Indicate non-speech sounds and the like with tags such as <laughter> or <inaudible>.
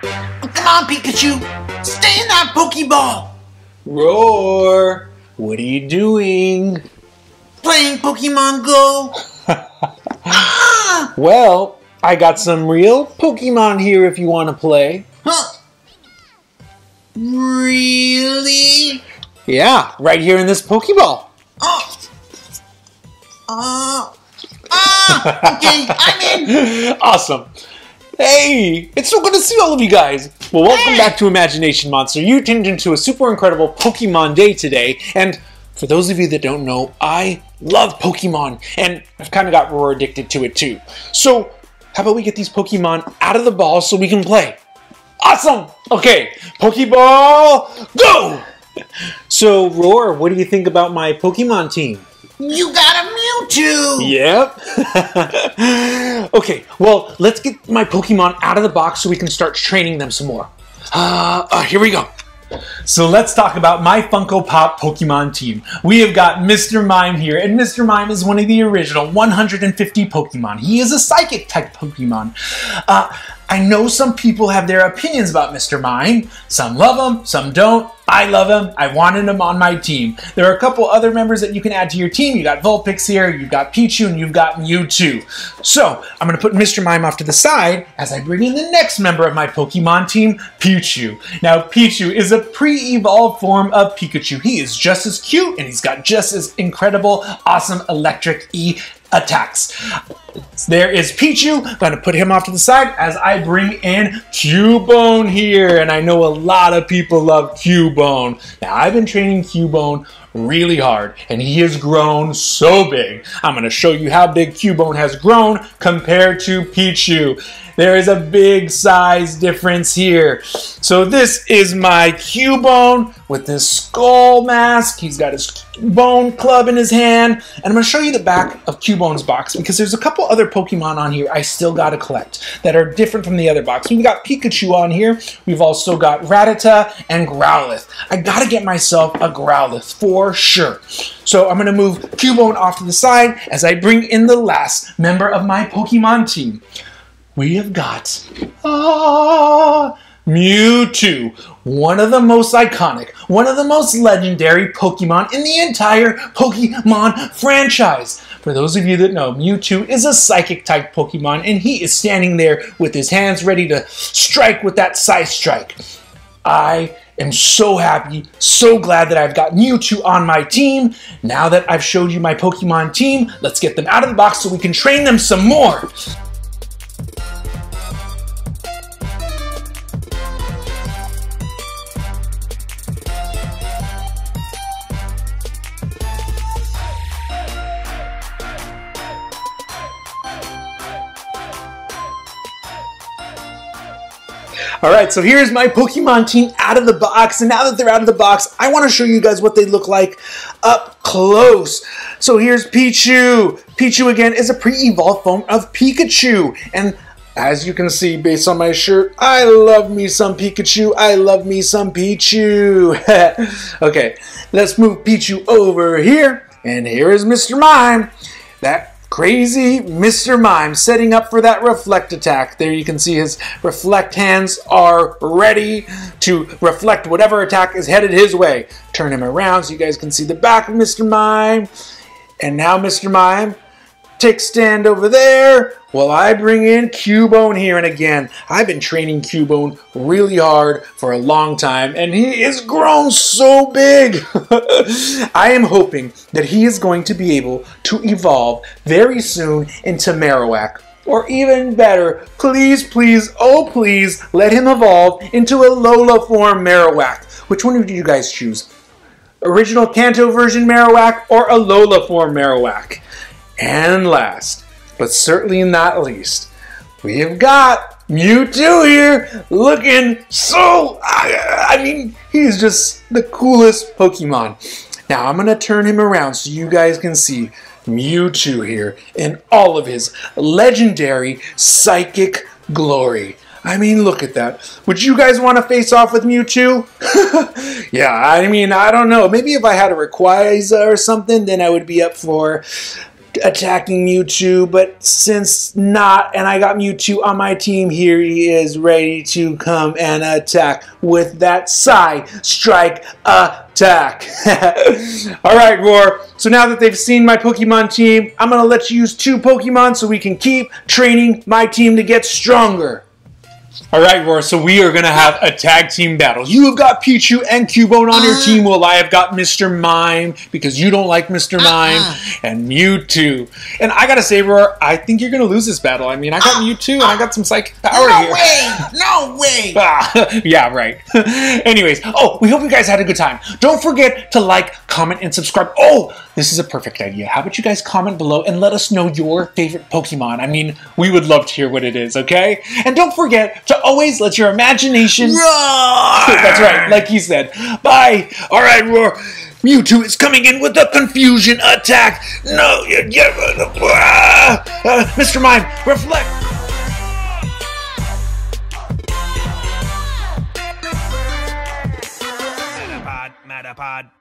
Come on, Pikachu. Stay in that Pokeball. Roar! What are you doing? Playing Pokemon Go. ah! <laughs> Well, I got some real Pokemon here if you want to play. Huh. Really? Yeah, right here in this Pokeball. Oh. Uh. Ah! Okay, I'm in. <laughs> awesome. Hey, it's so good to see all of you guys. Well, welcome back to Imagination Monster. You tuned into a super incredible Pokemon day today, and for those of you that don't know, I love Pokemon, and I've kind of got Roar addicted to it too. So, how about we get these Pokemon out of the ball so we can play? Awesome! Okay, Pokeball, go! <laughs> So, Roar, what do you think about my Pokemon team? You got Mewtwo. Yep. <laughs> okay, well, let's get my Pokemon out of the box so we can start training them some more. Uh, uh, here we go. So let's talk about my Funko Pop Pokemon team. We have got Mr. Mime here, and Mr. Mime is one of the original 150 Pokemon. He is a psychic type Pokemon. Uh, I know some people have their opinions about Mr. Mime. Some love him, some don't. I love him. I wanted him on my team. There are a couple other members that you can add to your team. You got Vulpix here, you've got Pichu, and you've got Mewtwo. So I'm going to put Mr. Mime off to the side as I bring in the next member of my Pokemon team, Pichu. Now, Pichu is a pre-evolved form of Pikachu. He is just as cute, and he's got just as incredible, awesome electric E attacks. There is Pichu. Going to put him off to the side as I bring in Cubone here. And I know a lot of people love Cubone. Now, I've been training Cubone really hard and he has grown so big. I'm going to show you how big Cubone has grown compared to Pichu. There is a big size difference here. So this is my Cubone with his skull mask. He's got his bone club in his hand. And I'm to show you the back of Cubone's box because there's a couple other Pokemon on here I still got to collect that are different from the other box. We've got Pikachu on here. We've also got Rattata and Growlithe. I got to get myself a Growlithe for sure. So I'm going to move Cubone off to the side as I bring in the last member of my Pokemon team we have got ah, Mewtwo, one of the most iconic, one of the most legendary Pokemon in the entire Pokemon franchise. For those of you that know, Mewtwo is a psychic type Pokemon, and he is standing there with his hands ready to strike with that Psystrike. I am so happy, so glad that I've got two on my team. Now that I've showed you my Pokemon team, let's get them out of the box so we can train them some more. All right, so here's my Pokemon team out of the box. And now that they're out of the box, I want to show you guys what they look like up close. So here's Pichu. Pichu, again, is a pre-evolved form of Pikachu. And as you can see based on my shirt, I love me some Pikachu. I love me some Pichu. <laughs> okay, let's move Pichu over here. And here is Mr. Mime. That Crazy Mr. Mime setting up for that reflect attack. There you can see his reflect hands are ready to reflect whatever attack is headed his way. Turn him around so you guys can see the back of Mr. Mime. And now Mr. Mime take stand over there while I bring in Cubone here. And again, I've been training Cubone really hard for a long time, and he is grown so big. <laughs> I am hoping that he is going to be able to evolve very soon into Marowak. Or even better, please, please, oh please, let him evolve into Alola form Marowak. Which one did you guys choose? Original Kanto version Marowak or Alola form Marowak? And last, but certainly not least, we have got Mewtwo here, looking so, I, I mean, he's just the coolest Pokemon. Now I'm going to turn him around so you guys can see Mewtwo here in all of his legendary psychic glory. I mean, look at that. Would you guys want to face off with Mewtwo? <laughs> yeah, I mean, I don't know. Maybe if I had a Rayquaza or something, then I would be up for attacking Mewtwo, but since not, and I got Mewtwo on my team, here he is ready to come and attack with that side strike attack. <laughs> All right, Roar. So now that they've seen my Pokemon team, I'm going to let you use two Pokemon so we can keep training my team to get stronger. All right, Roar. So we are going to have a tag team battle. You have got Pichu and Cubone on your Uh. team, while I have got Mr. Mime because you don't like Mr. Mime Uh-uh. and Mewtwo. And I gotta say, Roar, I think you're going to lose this battle. I mean, I got Mewtwo and I got some psychic power No here. way! <laughs> No way! Ah, <laughs> yeah, right. <laughs> Anyways, oh, we hope you guys had a good time. Don't forget to like, comment, and subscribe. Oh, this is a perfect idea. How about you guys comment below and let us know your favorite Pokemon? I mean, we would love to hear what it is, okay? And don't forget to always let your imagination. Roar! <laughs> That's right, like he said. Bye. All right, Roar. Mewtwo is coming in with a confusion attack. No, you get uh, uh, Mr. Mime, reflect. Metapod, Metapod.